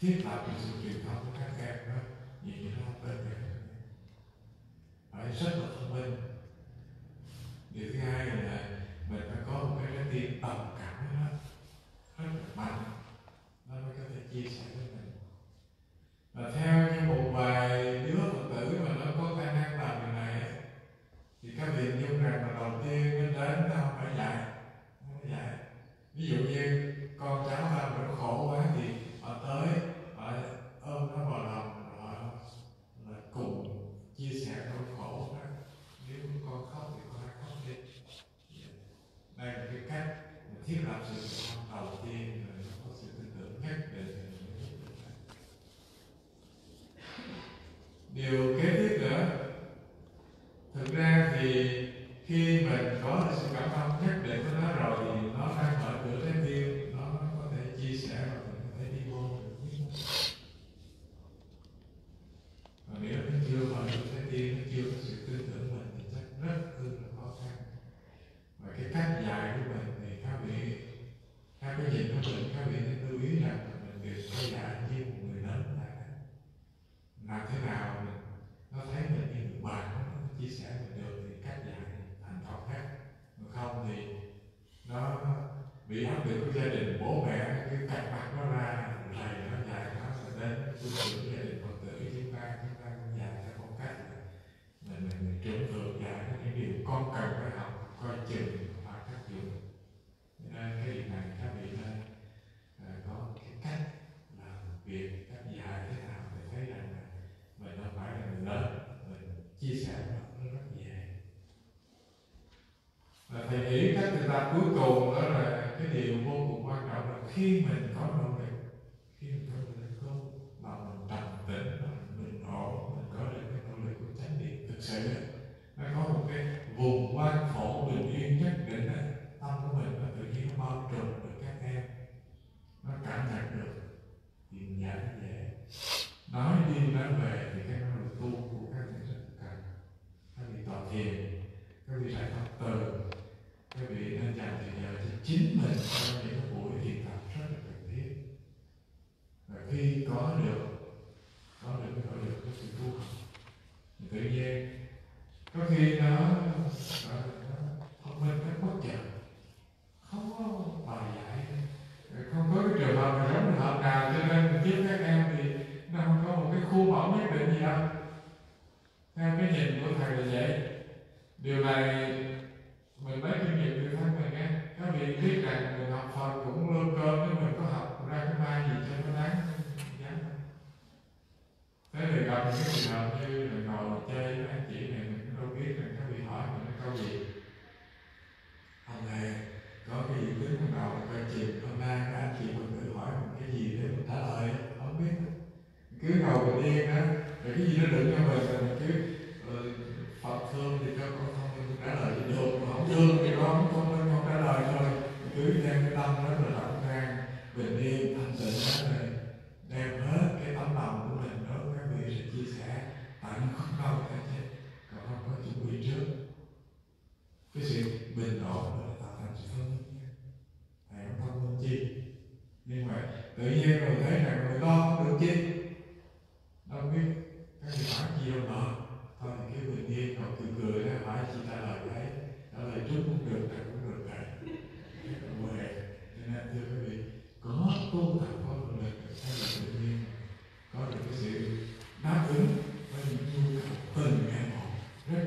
Sim. Tá. cho nên tiếp các em thì nó không có một cái khu bảo nhất định gì đâu. Theo cái nhìn của thầy là vậy. Điều này mình lấy kinh nghiệm từ thân mình nghe các vị biết rằng mình học phật cũng lương cơm nếu mình có học ra cái mai gì cho nó đáng thế thì gặp những cái trường hợp như là ngồi chơi với anh chị này, mình cũng đâu biết rằng các vị hỏi mình nó câu gì. Thằng này có cái gì tính ban đầu là coi chuyện hôm nay các anh chị mình cái gì để mình trả lời, không biết. Cứ ngồi bình yên đó rồi cái gì nó đựng cho mình rồi cứ ờ, phật thương thì cho con thông minh trả lời thì được, mà không thương thì con không thông minh trả lời thôi. Cứ đem cái tâm đó là lặng ngang bình yên, thanh tịnh đó rồi, đem hết cái tấm lòng của mình đó, các vị sẽ chia sẻ. Tại nó không đâu cả chứ còn không có chuẩn bị trước. Cái sự bình ổn đó là tạo thành sự thông minh thầy không thông minh chi nhưng mà tự nhiên rồi thấy rằng người lo không được chứ. Đâu biết các người phải gì đâu mà. Thôi thì cứ bình yên còn cười cười là phải chị ta lời đấy trả lời chút cũng được là cũng được đấy không cho nên, thưa quý vị, có tu tập có động lực hay là tự nhiên. Có được cái sự đáp ứng với những nhu cầu từng ngày một. Rất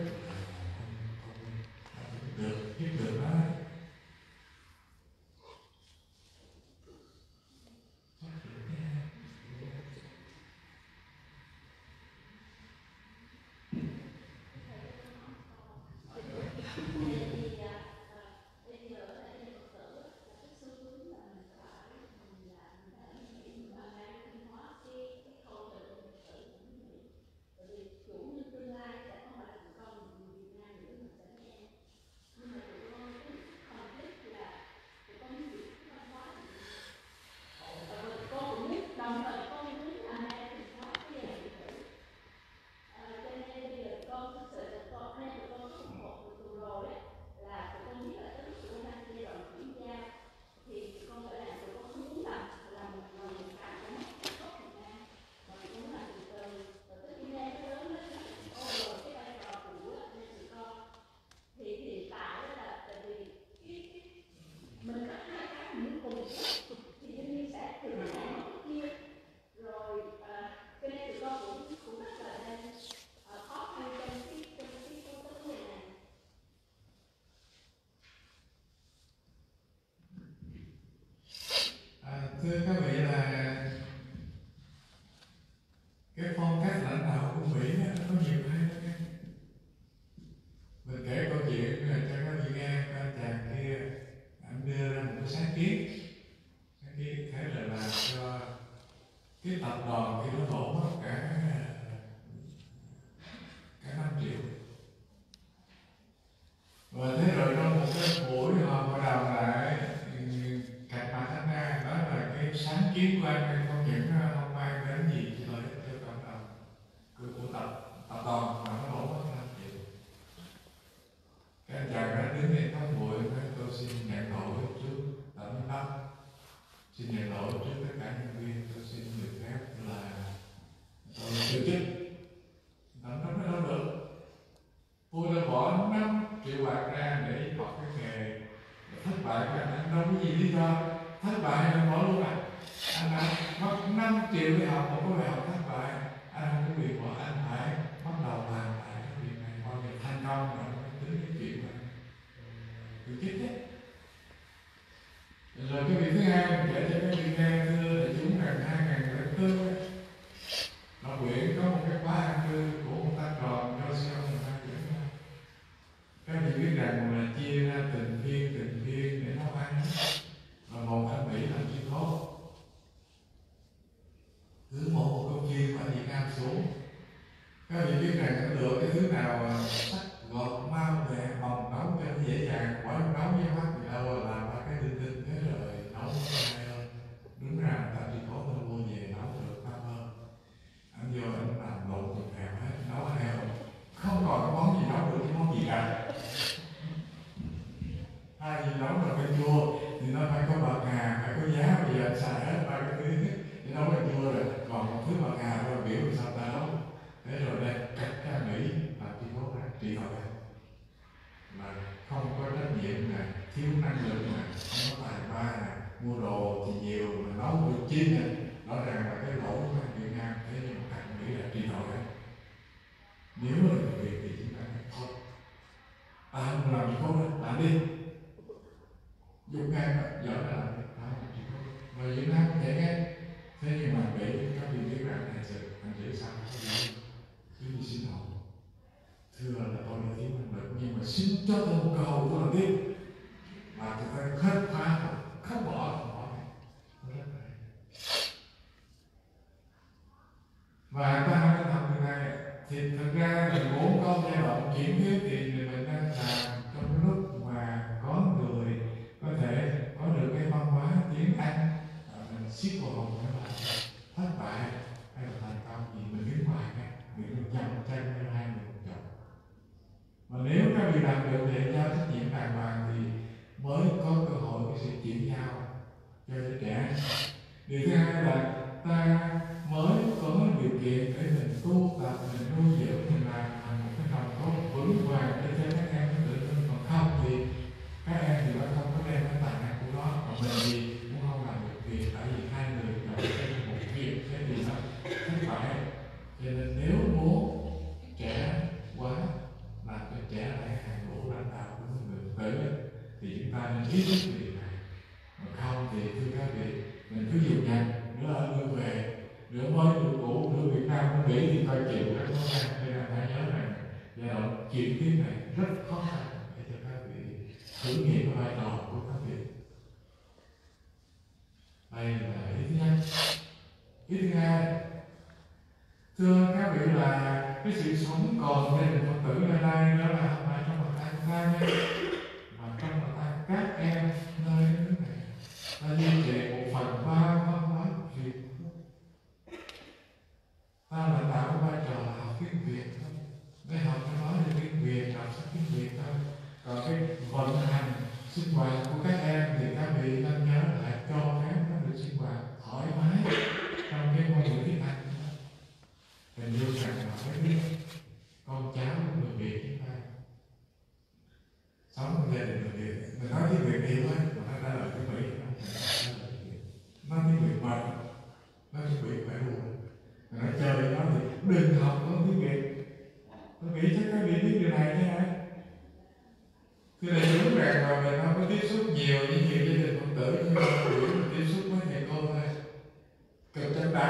受けて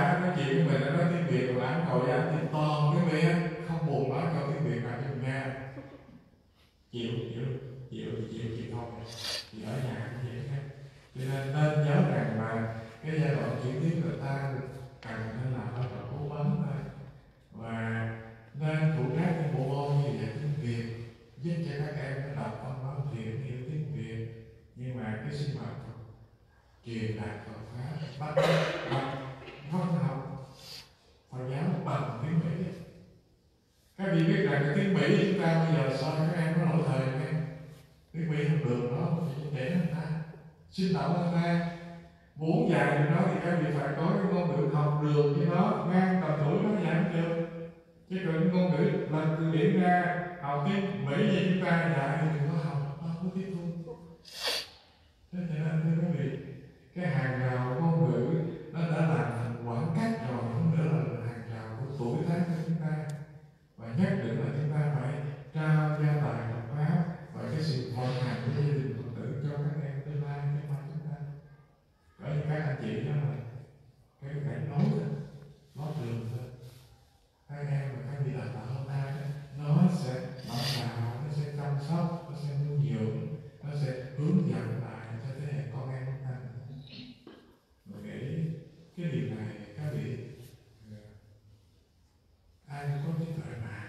bạn nói chuyện với mình nói tiếng việt, mà bạn ngồi á tiếng to cái mi không buồn nói câu tiếng việt bạn cho nghe chịu chịu chịu chịu chịu không thì ở nhà cũng vậy hết cho nên nên nhớ rằng mà cái giai đoạn chuyển tiếp người ta cần nên là hơi là cố gắng thôi. Và nên phụ trách những bộ môn như vậy tiếng việt, giúp cho các em nó đọc văn hóa thiện yêu tiếng việt. Nhưng mà cái sinh hoạt truyền đạt Phật pháp bắt bắt các vị biết rằng cái tiếng mỹ chúng ta bây giờ sao các em nó lỗi thời các em. Tiếng mỹ không được, đó thì để nó ta xin lỗi nó ta muốn dạy được nó thì các vị phải có cái ngôn ngữ học được với nó ngang tầm tuổi nó dạy được. Chứ còn những ngôn ngữ lần từ điển ra, học tiếng mỹ gì chúng ta dạy thì đừng có học, nó có tiếp thu. Thế thế anh thưa các vị, cái hàng rào ngôn ngữ nó đã làm thành khoảng cách rồi, không nữa là hàng rào của tuổi tác nhất nữa là chúng ta phải trao gia tài Phật pháp và cái sự vận hành của gia đình Phật tử cho các em tương lai cho mai chúng ta. Bởi vì các anh chị đó là cái cảnh nói thôi nói đường thôi Hai em mà các vị đào tạo hôm nay nó sẽ bảo đạo nó sẽ chăm sóc, nó sẽ nuôi dưỡng nó sẽ hướng dẫn lại cho thế hệ con em của ta. Mình nghĩ cái điều này, các vị à, ai có trí tuệ mà